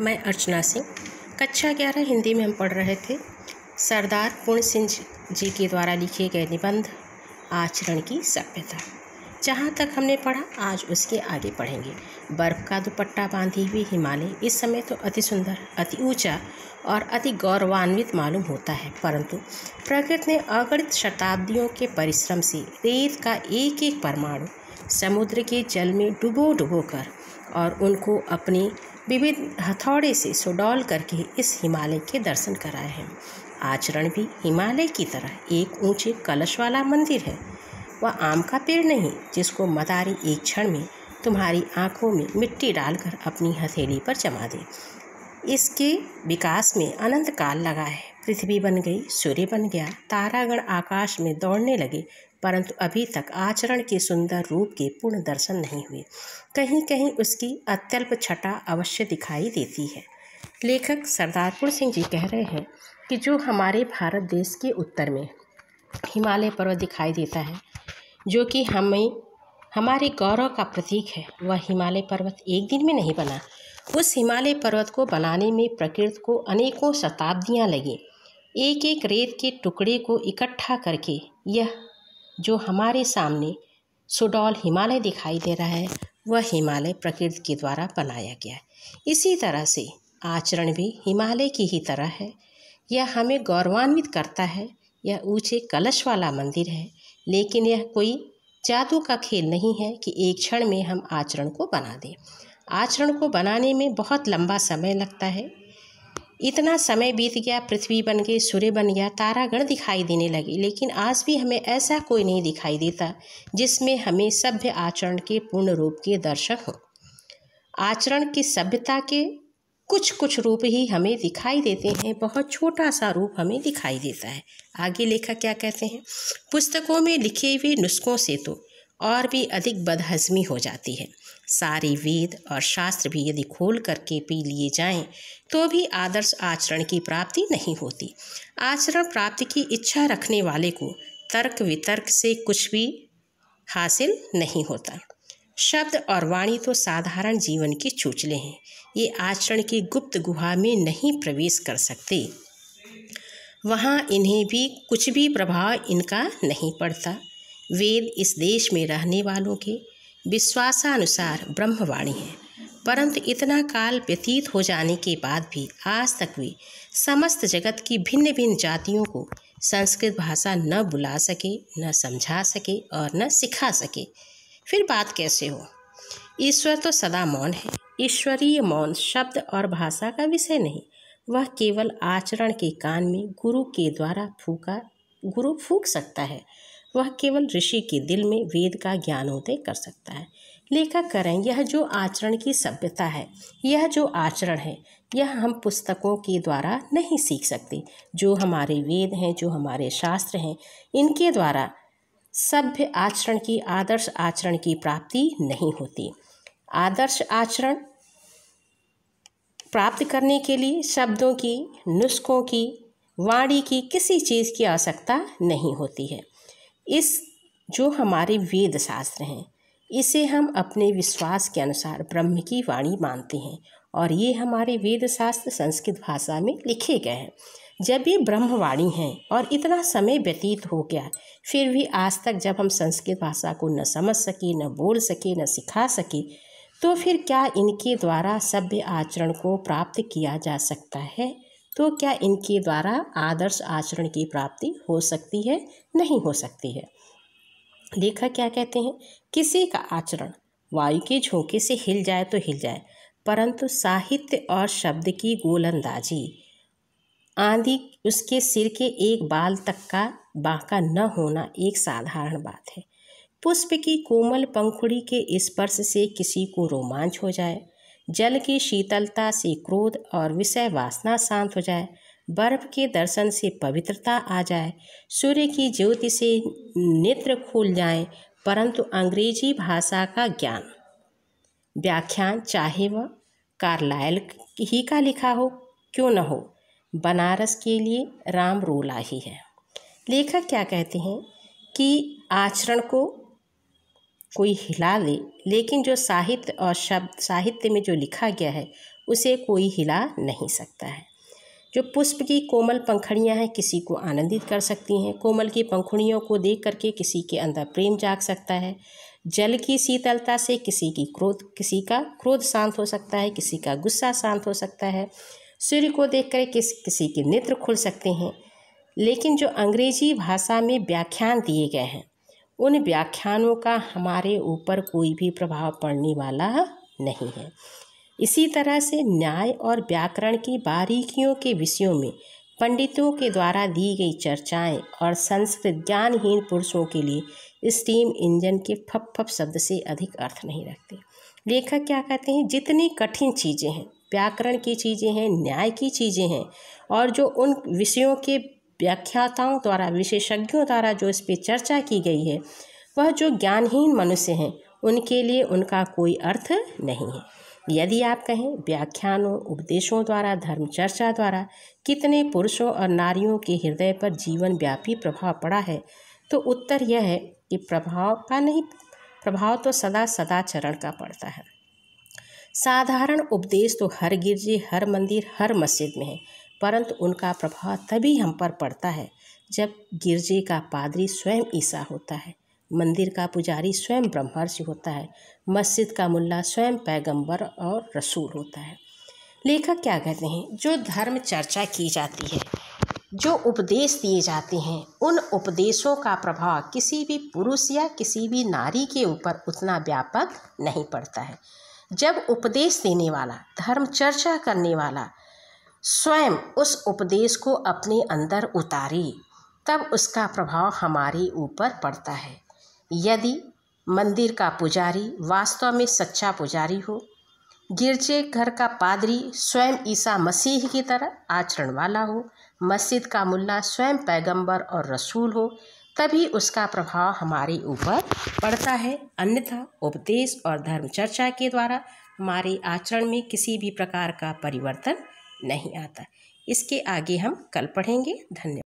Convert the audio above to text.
मैं अर्चना सिंह। कक्षा ग्यारह हिंदी में हम पढ़ रहे थे। सरदार पूर्ण सिंह जी के द्वारा लिखे गए निबंध, आचरण की सभ्यता। जहाँ तक हमने पढ़ा, आज उसके आगे पढ़ेंगे। बर्फ़ का दुपट्टा बांधी हुई हिमालय, इस समय तो अति सुंदर, अति ऊँचा और अति गौरवान्वित मालूम होता है। परंतु प्रकृति ने अगणित शताब्दियों के परिश्रम से रेत का एक एक परमाणु समुद्र के जल में डुबो डुबो कर और उनको अपनी विविध हथौड़े से सुडौल करके इस हिमालय के दर्शन कराए हैं। आचरण भी हिमालय की तरह एक ऊँचे कलश वाला मंदिर है। वह आम का पेड़ नहीं, जिसको मदारी एक क्षण में तुम्हारी आँखों में मिट्टी डालकर अपनी हथेली पर जमा दे। इसके विकास में अनंत काल लगा है। पृथ्वी बन गई, सूर्य बन गया, तारागण आकाश में दौड़ने लगे परंतु अभी तक आचरण के सुंदर रूप के पूर्ण दर्शन नहीं हुए। कहीं कहीं उसकी अत्यल्प छटा अवश्य दिखाई देती है। लेखक सरदारपुर सिंह जी कह रहे हैं कि जो हमारे भारत देश के उत्तर में हिमालय पर्वत दिखाई देता है, जो कि हमें, हमारे गौरव का प्रतीक है, वह हिमालय पर्वत एक दिन में नहीं बना। उस हिमालय पर्वत को बनाने में प्रकृति को अनेकों शताब्दियाँ लगी। एक एक रेत के टुकड़े को इकट्ठा करके यह जो हमारे सामने सुडौल हिमालय दिखाई दे रहा है, वह हिमालय प्रकृति के द्वारा बनाया गया है। इसी तरह से आचरण भी हिमालय की ही तरह है। यह हमें गौरवान्वित करता है, यह ऊँचे कलश वाला मंदिर है, लेकिन यह कोई जादू का खेल नहीं है कि एक क्षण में हम आचरण को बना दें। आचरण को बनाने में बहुत लंबा समय लगता है। इतना समय बीत गया, पृथ्वी बन गई, सूर्य बन गया, तारागण दिखाई देने लगे। लेकिन आज भी हमें ऐसा कोई नहीं दिखाई देता, जिसमें हमें सभ्य आचरण के पूर्ण रूप के दर्शक हों। आचरण की सभ्यता के कुछ कुछ रूप ही हमें दिखाई देते हैं, बहुत छोटा सा रूप हमें दिखाई देता है। आगे लेखक क्या कहते हैं? पुस्तकों में लिखे हुए नुस्खों से तो और भी अधिक बदहजमी हो जाती है। सारे वेद और शास्त्र भी यदि खोल करके पी लिए जाएँ तो भी आदर्श आचरण की प्राप्ति नहीं होती। आचरण प्राप्ति की इच्छा रखने वाले को तर्क वितर्क से कुछ भी हासिल नहीं होता। शब्द और वाणी तो साधारण जीवन के चूचले हैं। ये आचरण की गुप्त गुहा में नहीं प्रवेश कर सकते। वहाँ इन्हें भी कुछ भी प्रभाव इनका नहीं पड़ता। वेद इस देश में रहने वालों के विश्वासानुसार ब्रह्मवाणी है। परंतु इतना काल व्यतीत हो जाने के बाद भी आज तक वे समस्त जगत की भिन्न भिन्न जातियों को संस्कृत भाषा न बुला सके, न समझा सके और न सिखा सके। फिर बात कैसे हो? ईश्वर तो सदा मौन है। ईश्वरीय मौन शब्द और भाषा का विषय नहीं। वह केवल आचरण के कान में गुरु के द्वारा फूका, गुरु फूक सकता है। वह केवल ऋषि के दिल में वेद का ज्ञानोदय कर सकता है। लेखक करें, यह जो आचरण की सभ्यता है, यह जो आचरण है, यह हम पुस्तकों के द्वारा नहीं सीख सकते। जो हमारे वेद हैं, जो हमारे शास्त्र हैं, इनके द्वारा सभ्य आचरण की, आदर्श आचरण की प्राप्ति नहीं होती। आदर्श आचरण प्राप्त करने के लिए शब्दों की, नुस्खों की, वाणी की किसी चीज़ की आवश्यकता नहीं होती है। इस जो हमारे वेद शास्त्र हैं, इसे हम अपने विश्वास के अनुसार ब्रह्म की वाणी मानते हैं और ये हमारे वेद शास्त्र संस्कृत भाषा में लिखे गए हैं। जब ये ब्रह्मवाणी हैं और इतना समय व्यतीत हो गया, फिर भी आज तक जब हम संस्कृत भाषा को न समझ सके, न बोल सके, न सिखा सके तो फिर क्या इनके द्वारा सभ्य आचरण को प्राप्त किया जा सकता है? तो क्या इनके द्वारा आदर्श आचरण की प्राप्ति हो सकती है? नहीं हो सकती है। लेखक क्या कहते हैं? किसी का आचरण वायु के झोंके से हिल जाए तो हिल जाए, परंतु साहित्य और शब्द की गोलंदाजी, आंधी उसके सिर के एक बाल तक का बांका न होना एक साधारण बात है। पुष्प की कोमल पंखुड़ी के स्पर्श से किसी को रोमांच हो जाए जल की शीतलता से क्रोध और विषय वासना शांत हो जाए। बर्फ़ के दर्शन से पवित्रता आ जाए। सूर्य की ज्योति से नेत्र खुल जाए, परंतु अंग्रेज़ी भाषा का ज्ञान। व्याख्यान चाहे वह कारलायल ही का लिखा हो, क्यों न हो, बनारस के लिए राम रोला ही है। लेखक क्या कहते हैं कि आचरण को कोई हिला ले, लेकिन जो साहित्य और शब्द, साहित्य में जो लिखा गया है, उसे कोई हिला नहीं सकता है। जो पुष्प की कोमल पंखड़ियाँ हैं, किसी को आनंदित कर सकती हैं। कोमल की पंखुड़ियों को देख करके किसी के अंदर प्रेम जाग सकता है। जल की शीतलता से किसी की क्रोध, किसी का क्रोध शांत हो सकता है, किसी का गुस्सा शांत हो सकता है। सूर्य को देख कर किस, किसी के नेत्र खुल सकते हैं। लेकिन जो अंग्रेज़ी भाषा में व्याख्यान दिए गए हैं उन व्याख्यानों का हमारे ऊपर कोई भी प्रभाव पड़ने वाला नहीं है। इसी तरह से न्याय और व्याकरण की बारीकियों के विषयों में पंडितों के द्वारा दी गई चर्चाएँ और संस्कृत ज्ञानहीन पुरुषों के लिए स्टीम इंजन के फप फप शब्द से अधिक अर्थ नहीं रखते। लेखक क्या कहते हैं? जितनी कठिन चीज़ें हैं, व्याकरण की चीज़ें हैं, न्याय की चीज़ें हैं, और जो उन विषयों के व्याख्याताओं द्वारा, विशेषज्ञों द्वारा जो इस पर चर्चा की गई है, वह जो ज्ञानहीन मनुष्य हैं, उनके लिए उनका कोई अर्थ नहीं है। यदि आप कहें, व्याख्यानों, उपदेशों द्वारा, धर्म चर्चा द्वारा, कितने पुरुषों और नारियों के हृदय पर जीवन व्यापी प्रभाव पड़ा है तो उत्तर यह है कि प्रभाव का नहीं, प्रभाव तो सदा सदाचरण का पड़ता है। साधारण उपदेश तो हर गिरजे, हर मंदिर, हर मस्जिद में है परंतु उनका प्रभाव तभी हम पर पड़ता है जब गिरजे का पादरी स्वयं ईसा होता है, मंदिर का पुजारी स्वयं ब्रह्मर्षि होता है, मस्जिद का मुल्ला स्वयं पैगंबर और रसूल होता है। लेखक क्या कहते हैं? जो धर्म चर्चा की जाती है, जो उपदेश दिए जाते हैं, उन उपदेशों का प्रभाव किसी भी पुरुष या किसी भी नारी के ऊपर उतना व्यापक नहीं पड़ता है। जब उपदेश देने वाला, धर्म चर्चा करने वाला स्वयं उस उपदेश को अपने अंदर उतारे, तब उसका प्रभाव हमारे ऊपर पड़ता है। यदि मंदिर का पुजारी वास्तव में सच्चा पुजारी हो, गिरजे घर का पादरी स्वयं ईसा मसीह की तरह आचरण वाला हो, मस्जिद का मुल्ला स्वयं पैगंबर और रसूल हो, तभी उसका प्रभाव हमारे ऊपर पड़ता है। अन्यथा उपदेश और धर्म चर्चा के द्वारा हमारे आचरण में किसी भी प्रकार का परिवर्तन नहीं आता। इसके आगे हम कल पढ़ेंगे। धन्यवाद।